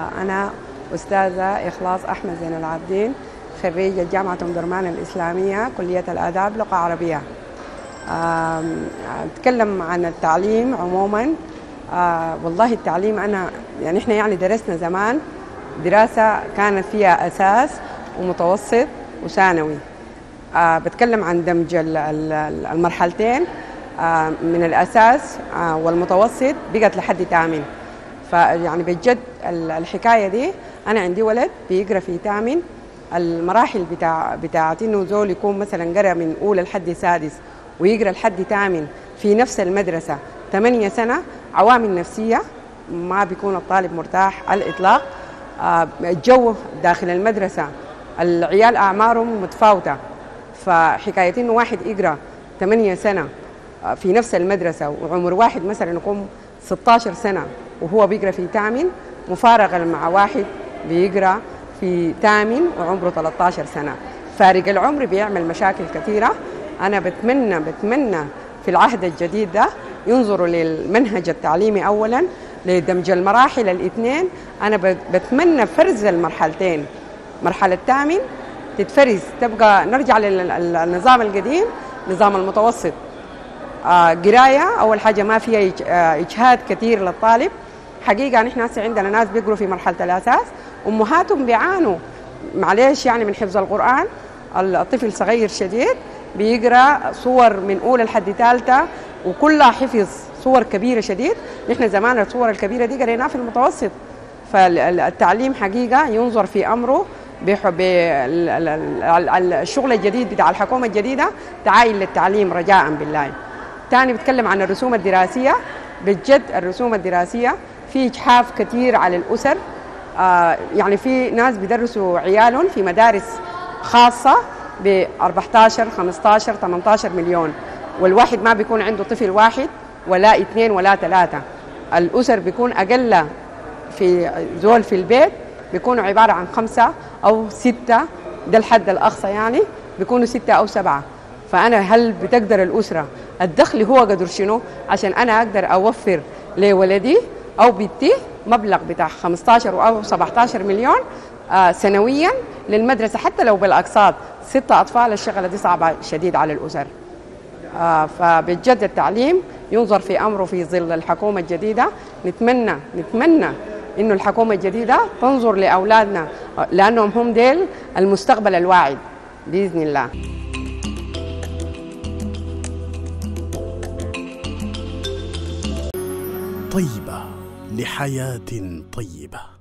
أنا أستاذة إخلاص أحمد زين العابدين خريجة جامعة أم درمان الإسلامية كلية الآداب لغة عربية. أتكلم عن التعليم عموما. آه والله التعليم أنا يعني إحنا يعني درسنا زمان دراسة كانت فيها أساس ومتوسط وثانوي. آه بتكلم عن دمج المرحلتين. آه من الأساس والمتوسط بقت لحد ثامن فيعني بجد الحكاية دي أنا عندي ولد بيقرأ في ثامن المراحل بتاع بتاعت إنه زول يكون مثلا قرأ من أولى لحد سادس ويقرأ لحد ثامن في نفس المدرسة ثمانية سنة عوامل نفسية ما بيكون الطالب مرتاح على الإطلاق آه الجو داخل المدرسة العيال أعمارهم متفاوتة. فحكاية إنه واحد يقرأ ثمانية سنة في نفس المدرسة وعمر واحد مثلا يكون 16 سنة. وهو بيقرأ في ثامن مفارقة مع واحد بيقرأ في ثامن وعمره 13 سنة. فارق العمر بيعمل مشاكل كثيرة. أنا بتمنى بتمنى في العهد الجديد ده ينظروا للمنهج التعليمي أولا لدمج المراحل الاثنين. أنا بتمنى فرز المرحلتين. مرحلة الثامن تتفرز تبقى نرجع للنظام القديم نظام المتوسط. آه قراية أول حاجة ما فيها إجهاد كثير للطالب. حقيقة نحن هسه عندنا ناس بيقروا في مرحلة الأساس أمهاتهم بيعانوا. معلش يعني من حفظ القرآن الطفل صغير شديد بيقرأ صور من اولى لحد ثالثة وكلها حفظ صور كبيرة شديد. نحن زمان الصور الكبيرة دي قريناها في المتوسط. فالتعليم حقيقة ينظر في أمره الشغل الجديد بتاع الحكومة الجديدة تعاين للتعليم رجاء بالله. ثاني بتكلم عن الرسوم الدراسية. بجد الرسوم الدراسية في اجحاف كثير على الأسر. آه يعني في ناس بيدرسوا عيالهم في مدارس خاصة ب 14 15 18 مليون. والواحد ما بيكون عنده طفل واحد ولا اثنين ولا ثلاثة. الأسر بيكون أقل في زول في البيت بيكونوا عبارة عن خمسة أو ستة ده الحد الأقصى يعني بيكونوا ستة أو سبعة. فأنا هل بتقدر الأسرة؟ الدخل هو قدر شنو؟ عشان أنا أقدر أوفر لولدي أو بنتي مبلغ بتاع 15 أو 17 مليون آه سنويا للمدرسة حتى لو بالأقساط ستة أطفال الشغله دي صعبة شديد على الأسر. آه فبجد التعليم ينظر في أمره في ظل الحكومة الجديدة. نتمنى نتمنى إنه الحكومة الجديدة تنظر لأولادنا لأنهم هم ديل المستقبل الواعد بإذن الله. طيبة. لحياة طيبة.